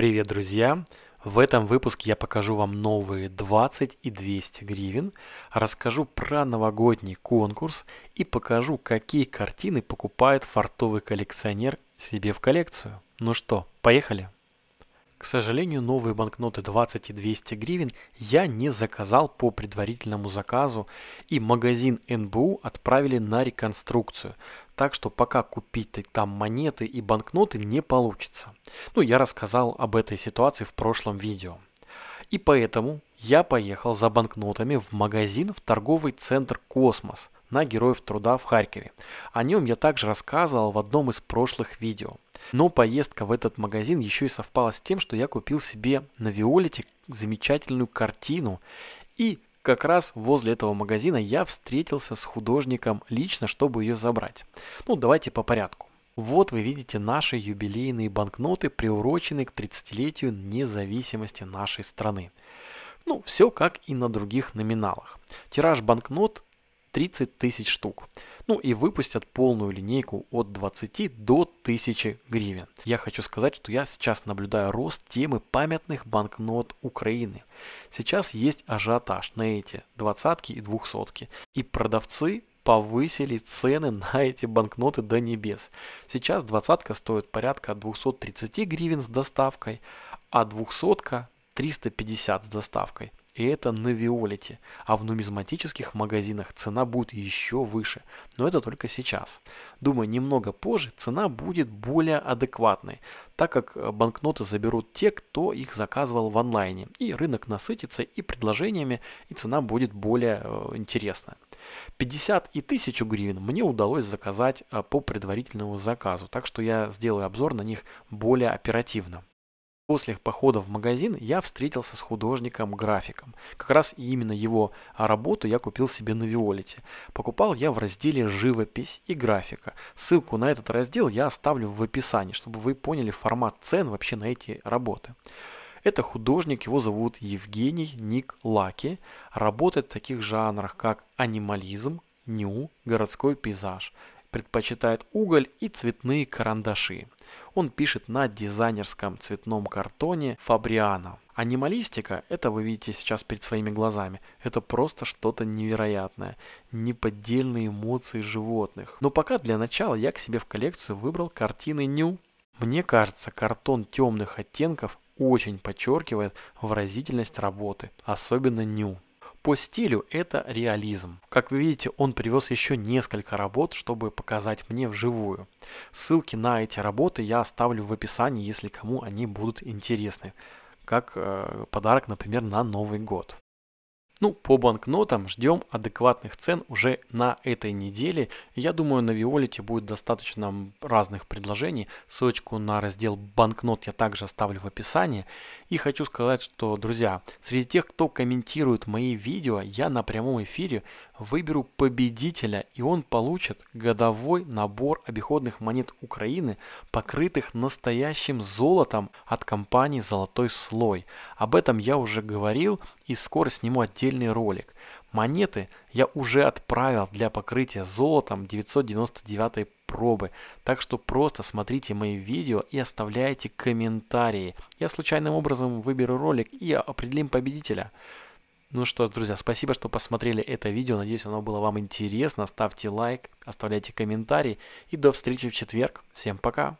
Привет, друзья! В этом выпуске я покажу вам новые 20 и 200 гривен, расскажу про новогодний конкурс и покажу, какие картины покупает фартовый коллекционер себе в коллекцию. Ну что, поехали! К сожалению, новые банкноты 20 и 200 гривен я не заказал по предварительному заказу, и магазин НБУ отправили на реконструкцию. Так что пока купить там монеты и банкноты не получится. Ну, я рассказал об этой ситуации в прошлом видео. И поэтому я поехал за банкнотами в магазин в торговый центр «Космос» на Героев Труда в Харькове. О нем я также рассказывал в одном из прошлых видео. Но поездка в этот магазин еще и совпала с тем, что я купил себе на Виолете замечательную картину. И как раз возле этого магазина я встретился с художником лично, чтобы ее забрать. Ну, давайте по порядку. Вот вы видите наши юбилейные банкноты, приуроченные к 30-летию независимости нашей страны. Ну, все как и на других номиналах. Тираж банкнот 30 тысяч штук. Ну и выпустят полную линейку от 20 до 1000 гривен. Я хочу сказать, что я сейчас наблюдаю рост темы памятных банкнот Украины. Сейчас есть ажиотаж на эти двадцатки и двухсотки. И продавцы повысили цены на эти банкноты до небес. Сейчас двадцатка стоит порядка 230 гривен с доставкой, а двухсотка 350 с доставкой. И это на Виолете, а в нумизматических магазинах цена будет еще выше, но это только сейчас. Думаю, немного позже цена будет более адекватной, так как э, банкноты заберут те, кто их заказывал в онлайне, и рынок насытится и предложениями, и цена будет более э, интересная. 50 и 1000 гривен мне удалось заказать э, по предварительному заказу, так что я сделаю обзор на них более оперативно. После похода в магазин я встретился с художником-графиком. Как раз именно его работу я купил себе на Виолете. Покупал я в разделе «Живопись и графика». Ссылку на этот раздел я оставлю в описании, чтобы вы поняли формат цен вообще на эти работы. Это художник, его зовут Евгений Ник Лаки. Работает в таких жанрах, как анимализм, ню, городской пейзаж предпочитает уголь и цветные карандаши. Он пишет на дизайнерском цветном картоне Фабриано. Анималистика, это вы видите сейчас перед своими глазами, это просто что-то невероятное, неподдельные эмоции животных. Но пока для начала я к себе в коллекцию выбрал картины Ню. Мне кажется, картон темных оттенков очень подчеркивает выразительность работы, особенно Ню. По стилю это реализм. Как вы видите, он привез еще несколько работ, чтобы показать мне вживую. Ссылки на эти работы я оставлю в описании, если кому они будут интересны. Как э, подарок, например, на Новый год. Ну, по банкнотам ждем адекватных цен уже на этой неделе. Я думаю, на Виолете будет достаточно разных предложений. Ссылочку на раздел банкнот я также оставлю в описании. И хочу сказать, что, друзья, среди тех, кто комментирует мои видео, я на прямом эфире выберу победителя, и он получит годовой набор обиходных монет Украины, покрытых настоящим золотом от компании «Золотой слой». Об этом я уже говорил и скоро сниму отдельный ролик. Монеты я уже отправил для покрытия золотом 999 пробы, так что просто смотрите мои видео и оставляйте комментарии. Я случайным образом выберу ролик и определим победителя. Ну что ж, друзья, спасибо, что посмотрели это видео. Надеюсь, оно было вам интересно. Ставьте лайк, оставляйте комментарий. И до встречи в четверг. Всем пока!